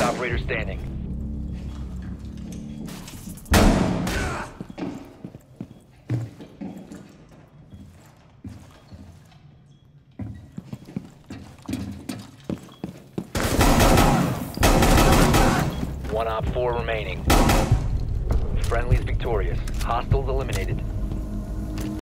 operator standing. One op four remaining. Friendly's victorious. Hostiles eliminated.